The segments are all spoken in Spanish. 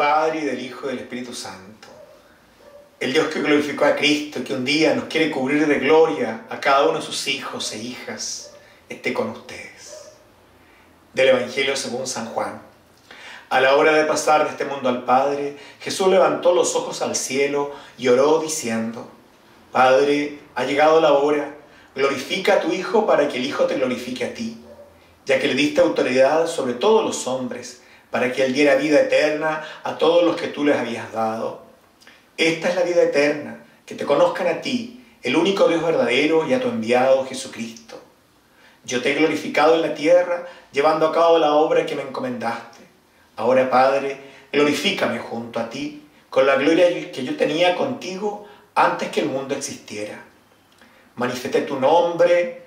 Padre y del Hijo y del Espíritu Santo. El Dios que glorificó a Cristo, que un día nos quiere cubrir de gloria a cada uno de sus hijos e hijas, esté con ustedes. Del Evangelio según San Juan. A la hora de pasar de este mundo al Padre, Jesús levantó los ojos al cielo y oró diciendo, Padre, ha llegado la hora, glorifica a tu Hijo para que el Hijo te glorifique a ti, ya que le diste autoridad sobre todos los hombres, para que Él diera vida eterna a todos los que tú les habías dado. Esta es la vida eterna, que te conozcan a ti, el único Dios verdadero, y a tu enviado Jesucristo. Yo te he glorificado en la tierra, llevando a cabo la obra que me encomendaste. Ahora, Padre, glorifícame junto a ti con la gloria que yo tenía contigo antes que el mundo existiera. Manifesté tu nombre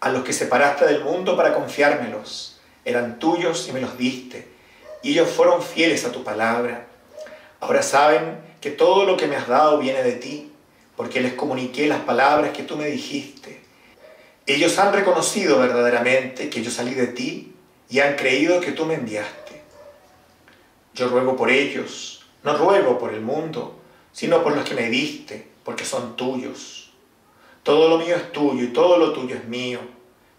a los que separaste del mundo para confiármelos. Eran tuyos y me los diste, y ellos fueron fieles a tu palabra. Ahora saben que todo lo que me has dado viene de ti, porque les comuniqué las palabras que tú me dijiste. Ellos han reconocido verdaderamente que yo salí de ti y han creído que tú me enviaste. Yo ruego por ellos, no ruego por el mundo, sino por los que me diste, porque son tuyos. Todo lo mío es tuyo y todo lo tuyo es mío,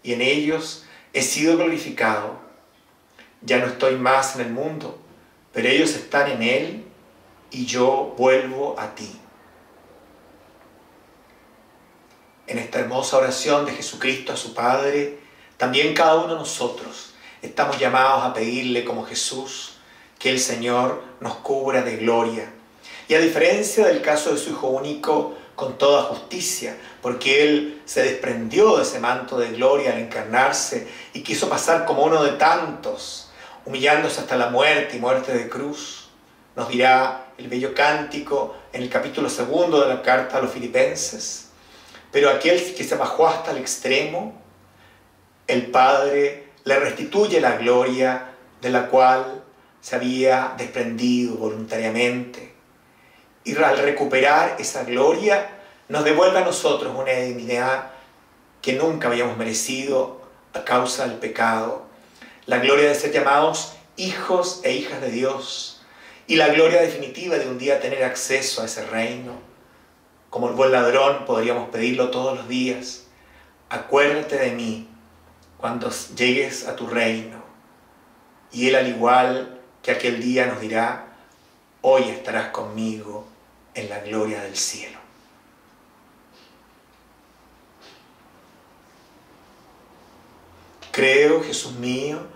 y en ellos he sido glorificado. Ya no estoy más en el mundo, pero ellos están en él y yo vuelvo a ti. En esta hermosa oración de Jesucristo a su Padre, también cada uno de nosotros estamos llamados a pedirle como Jesús, que el Señor nos cubra de gloria. Y a diferencia del caso de su Hijo único, con toda justicia, porque Él se desprendió de ese manto de gloria al encarnarse y quiso pasar como uno de tantos, humillándose hasta la muerte y muerte de cruz. Nos dirá el bello cántico en el capítulo segundo de la carta a los filipenses. Pero aquel que se bajó hasta el extremo, el Padre le restituye la gloria de la cual se había desprendido voluntariamente. Y al recuperar esa gloria, nos devuelve a nosotros una dignidad que nunca habíamos merecido a causa del pecado. La gloria de ser llamados hijos e hijas de Dios. Y la gloria definitiva de un día tener acceso a ese reino. Como el buen ladrón podríamos pedirlo todos los días. Acuérdate de mí cuando llegues a tu reino. Y Él al igual que aquel día nos dirá, hoy estarás conmigo en la gloria del cielo. Creo, Jesús mío,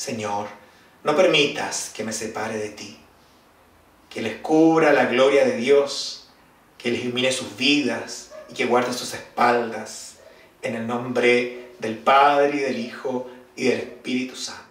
Señor, no permitas que me separe de ti. Que les cubra la gloria de Dios, que les ilumine sus vidas y que guarde sus espaldas. En el nombre del Padre y del Hijo y del Espíritu Santo.